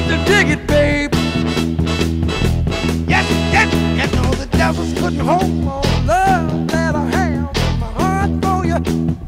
got to dig it, babe. Yes, yes, yes, no, the devils couldn't hold more love that I have in my heart for you.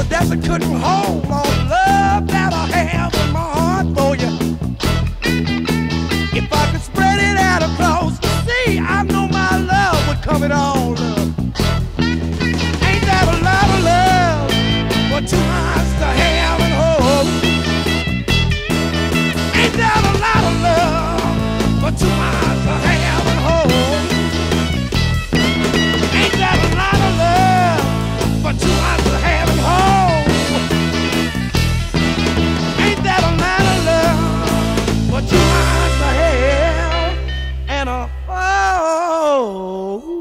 But that's a couldn't hold on. Oh.